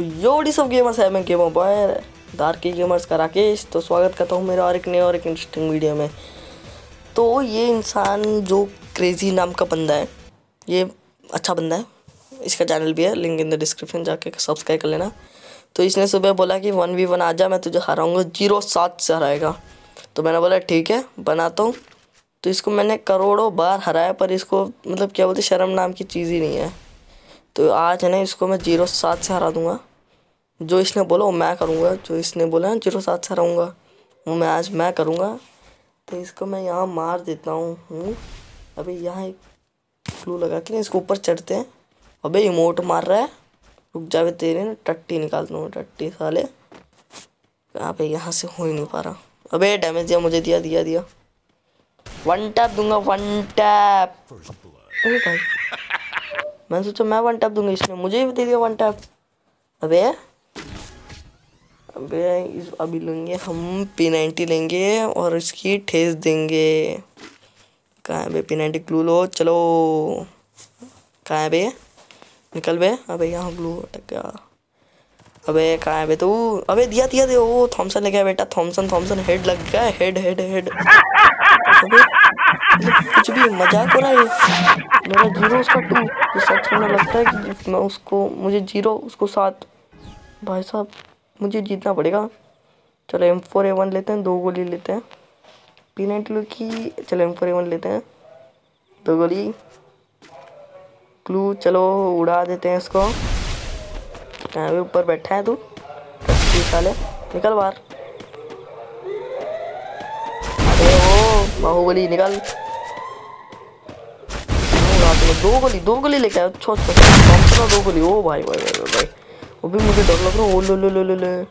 योड़ी सब गेमर्स है मैं गेमर बॉय दार्की गेमर्स का राकेश। तो स्वागत करता हूँ मेरा और एक नए और एक इंटरेस्टिंग वीडियो में। तो ये इंसान जो क्रेजी नाम का बंदा है, ये अच्छा बंदा है। इसका चैनल भी है लिंक इन द डिस्क्रिप्शन जाके सब्सक्राइब कर लेना। तो इसने सुबह बोला कि वन वी वन आ जा, मैं तुझे हराऊँगा। ज़ीरो सात से हराएगा। तो मैंने बोला, ठीक है, बनाता हूँ। तो इसको मैंने करोड़ों बार हराया, पर इसको मतलब क्या बोलते शर्म नाम की चीज़ ही नहीं है। तो आज है ना, इसको मैं ज़ीरो सात से हरा दूँगा। जो इसने बोला वो मैं करूँगा, जो इसने बोला ना ज़ीरो सात से हराऊँगा वो मैं आज मैं करूँगा। तो इसको मैं यहाँ मार देता हूँ। अभी यहाँ एक फ्लू लगा के इसको ऊपर चढ़ते हैं। अबे इमोट मार रहा है। रुक जावे तेरे ना, टट्टी निकालता हूँ टट्टी साले। कहाँ पे यहाँ से हो ही नहीं पा रहा। अबे डैमेज दिया, मुझे दिया दिया दिया। वन टैप दूँगा वन टैप भाई। मैंने सोचा मैं वन टैप दूँगा, इसने मुझे भी दे दिया वन टैप अबे अबे, इस अभी लेंगे, हम पी नाइन्टी लेंगे और इसकी ठेस देंगे। कहाँ है पी नाइन्टी ग्लू लो, चलो। कहाँ है बे? निकल बे। अबे, यहाँ ग्लू अटक गया अबे, कहाँ है बे तू? अबे, दिया दिया दे ओ थॉमसन ले गया बेटा थॉमसन थॉमसन हेड लग गया हेड हेड हेड अबे, कुछ भी मज़ाक हो रहा है? मेरा ज़ीरो उसका टू सच में लगता है कि मैं उसको, मुझे ज़ीरो, उसको सात। भाई साहब मुझे जीतना पड़ेगा। चलो एम फोर ए वन लेते हैं, दो गोली लेते हैं। पी नाइन्टी की, चलो एम फोर ए वन लेते हैं। दो गोली। क्लू चलो उड़ा देते हैं इसको। कहाँ भी ऊपर बैठा है तू। साले निकल बाहर। अरे ओ, बाहुबली, निकल। दो गोली दो गोली लेके आया। छो छो दो गोली। ओ भाई भाई भाई भाई। वो भी मुझे डर लग रहा है। ओ लो लो लो लो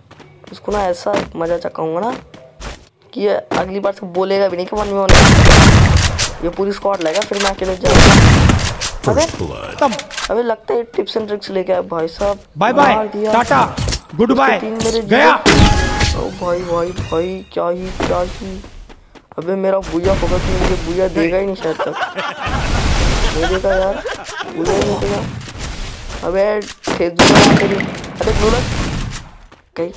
उसको ना ऐसा मज़ा चकाऊँगा ना कि ये अगली बार से बोलेगा भी नहीं कि वन में वन ये पूरी स्क्वाड लेगा फिर मैं अकेले जाऊँगा। अबे अबे लगता है टिप्स एंड ट्रिक्स लेके आया। भाई साहब bye bye tata good bye गया। ओ भाई भाई भाई क्या ही क्या ही। अबे मेरा बुया पकड़ के मुझे बुया देगा ही नहीं शायद तक। नहीं देगा यार बुया नहीं देगा। अबे अबे ग्लू लग। कहीं?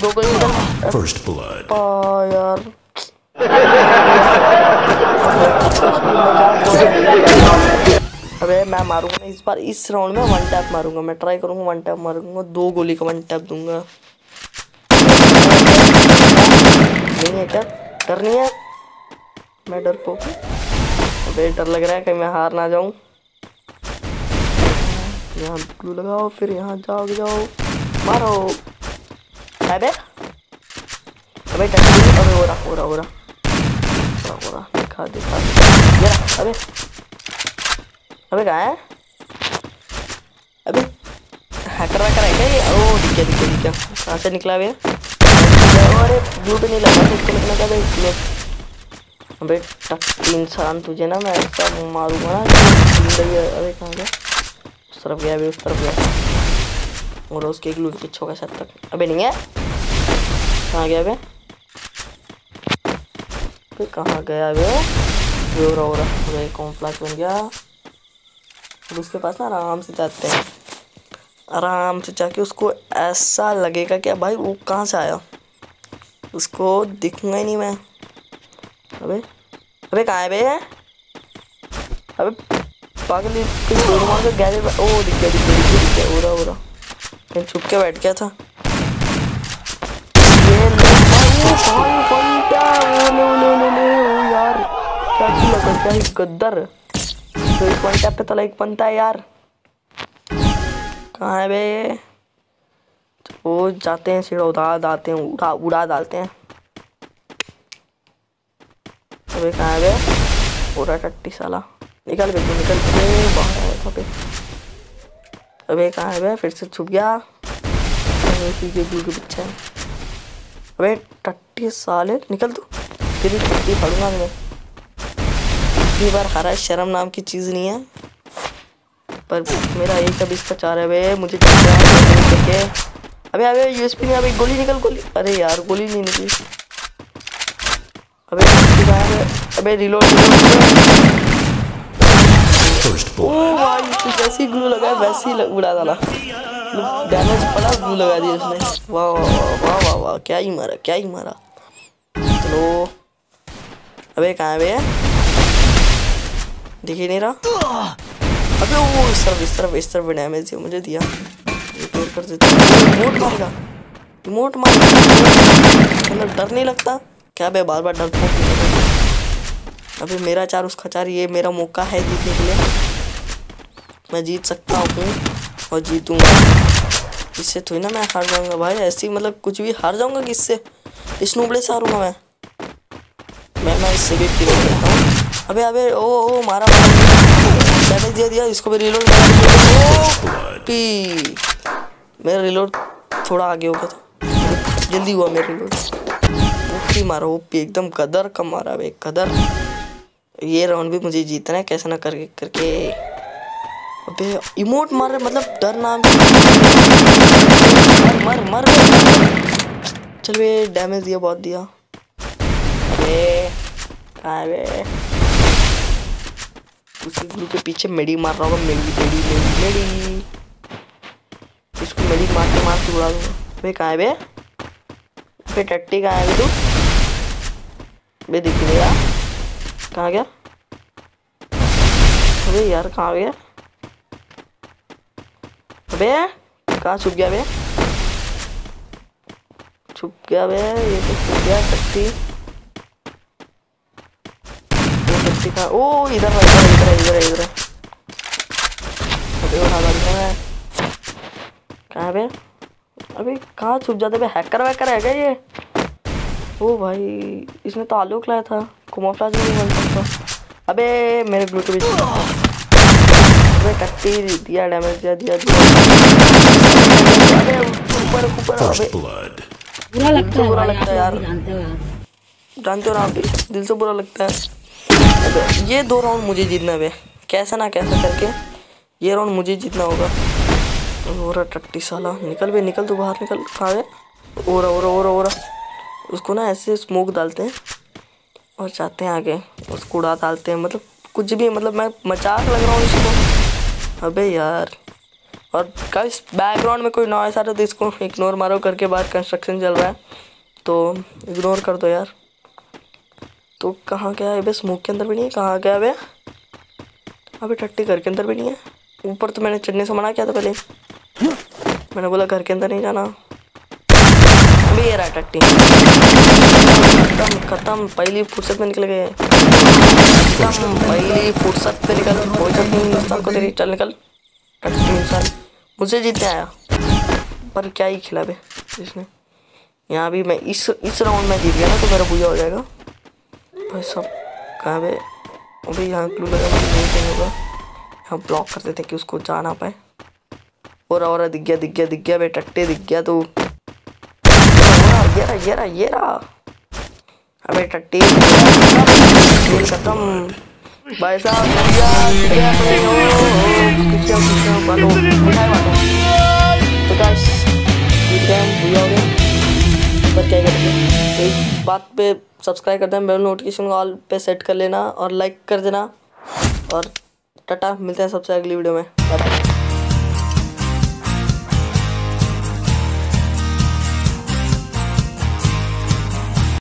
दो निकल First blood. आ यार। अबे मैं मारूँगा ना इस बार। इस राउंड में वन टैप मारूँगा। मैं ट्राई करूँगा वन टैप मारूँगा। दो गोली का वन टैप दूँगा। नहीं है क्या? डर नहीं है? मैं डर को अबे डर लग रहा है कहीं मैं हार ना जाऊँ। यहाँ ग्लू लगाओ फिर यहाँ जाओ जाओ। मारो। अबे अबे टक्कर अबे, हो रहा हो रहा हो रहा। हो रहा दिखा दिखा ये अबे। अबे, कहाँ है? अबे हैकर वैकर है क्या ये? ओ, दिख दिख दिख। कहाँ से निकला बे अरे ब्लू पे नहीं लगा इसको लगना था इसलिए अबे, टक, इंसान तुझे ना मैं ऐसा मारूँगा ना अबे, कहाँ गया? तरफ़ गया, अभी उस तरफ़ गया। और उसके ग्लू पीछे होगा शायद तक। अबे नहीं है। कहाँ गया अबे? कहाँ गया बे ये हो रहा हो रहा। अबे फ्लैश बन गया। अब उसके पास ना आराम से जाते हैं। आराम से जाके उसको ऐसा लगेगा कि भाई वो कहाँ से आया? उसको दिखूँगा ही नहीं मैं। अबे अबे कहाँ है बे अबे पागल ओ, दिख गया दिख गया दिख गया छुप के बैठ गया था। ये तो वन पे तो लाइक बनता है यार। कहाँ है बे? वो जाते हैं सीढ़ा उड़ा डालते हैं, उड़ा उड़ा डालते हैं। अबे कहाँ है बे? पूरा टट्टी साला। निकल बे निकल बाहर आया था बे अबे कहाँ है, फिर से छुप गया। के पीछे अबे, टट्टी साले, निकल तू। तेरी टट्टी फाड़ूँगा मैं। इतनी बार हरा शर्म नाम की चीज़ नहीं है। पर मेरा एक अब इसका चार है। बे मुझे के अबे अबे यूएसपी नहीं, अबे, गोली निकल, गोली। अरे यार, गोली नहीं निकली। अबे अबे रिलोड ओ blood. भाई तो जैसे ही ग्लू लगा वैसे ही उड़ा डाला। डैमेज पड़ा ग्लू लगा दिया उसने। वाह वाह वाह वाह वाह क्या ही मारा, क्या ही मारा। चलो। अबे कहाँ है बे दिख ही नहीं रहा। अबे वो इस तरफ़ इस तरफ़ इस तरफ़ डैमेज दिया मुझे दिया। रिपेयर कर देता रिमोट मारेगा। रिमोट मारेगा मतलब डर नहीं लगता। क्या बे बार बार डर अबे मेरा चार उसका चार ये मेरा मौका है जीतने के लिए। मैं जीत सकता हूँ और जीतूँगा। इससे थोड़ी ना मैं हार जाऊँगा भाई, ऐसी मतलब कुछ भी हार जाऊँगा किससे इस नूबड़े से हारूँगा मैं। मैं मैं इससे भी प्ले करता हूँ। अबे अबे, ओ ओ मारा डैमेज दिया दिया, इसको भी रिलोड मेरा रिलोड थोड़ा आगे हो गया था। जल्दी हुआ मेरा रिलोड ओपी मारा, ओपी, एकदम कदर का मारा बे कदर। ये राउंड भी मुझे जीतना है, कैसे ना करके करके। अबे इमोट मार रहे मतलब डर नाम मर मर मर। चल बे डैमेज दिया, बहुत दिया। अबे, कहाँ है बे? उसी ग्लू के पीछे मेडी मार रहा होगा मेडी मेडी मेडी मेडी इसको मेडी मार के मार के उड़ा दूँगा। बे कहाँ है बे? बे टट्टी कहाँ है तू? बे दिख रहा कहाँ गया? अबे, यार, कहाँ गया? अबे कहाँ छुप गया बे? छुप गया बे, ये तो छुप गया ये टट्टी कहाँ? ओ, इधर है, इधर इधर इधर है अबे उठा डालता मैं। कहाँ बे? अबे कहाँ छुप जाते बे? हैकर वैकर है क्या ये? ओ भाई इसने तो आलोक लाया था। कुमाफ्लाज नहीं बन अबे, मेरे ग्लू के बीच में। अबे टट्टी दिया डैमेज दिया दिया दिया। अबे ऊपर ऊपर अबे। बुरा लगता है बुरा लगता है यार। जानते हो यार। जानते हो ना आप भी दिल से बुरा लगता है। ये दो राउंड मुझे जीतना है कैसा ना कैसा करके ये राउंड मुझे जीतना होगा। हो रहा टट्टी साला निकल बे निकल तू बाहर निकल कहाँ गए रहा रहा हो रहा हो रहा उसको ना ऐसे स्मोक डालते हैं और जाते हैं आगे। उसको उड़ा डालते हैं मतलब कुछ भी मतलब मैं मज़ाक लग रहा हूँ इसको। अबे यार। और गाइस बैकग्राउंड में कोई नॉइस आ रहा है तो इसको इग्नोर मारो, करके बाहर कंस्ट्रक्शन चल रहा है। तो इग्नोर कर दो यार। तो कहाँ गया है? अभी स्मोक के अंदर भी नहीं है? कहाँ गया अभी अबे? टट्टी घर के अंदर भी नहीं है? ऊपर तो मैंने चढ़ने से मना किया था पहले। मैंने बोला घर के अंदर नहीं जाना। रहा टट्टी खत्म खत्म। पहली फुर्सत में निकल गए खत्म। पहली फुर्सत पे निकल, कोई जब इंसान को तेरी चल निकल। इंसान मुझे जीतने आया। पर क्या ही खिला इसने। यहाँ भी मैं इस इस राउंड में जीत गया ना तो मेरा बुझा हो जाएगा। भाई सब कहाँ बे? अभी यहाँ ग्लू लगा नहीं होगा यहाँ ब्लॉक कर देते कि उसको जा ना पाए। और और दिख गया दिख गया दिख गया, बे टट्टे दिख गया तो ये रहा ये रहा ये रहा अबे टट्टी खत्म। भाई साहब पर क्या इस बात पे सब्सक्राइब कर देना बेल नोटिफिकेशन ऑल पे सेट कर लेना और लाइक कर देना। और टाटा, मिलते हैं सबसे अगली वीडियो में।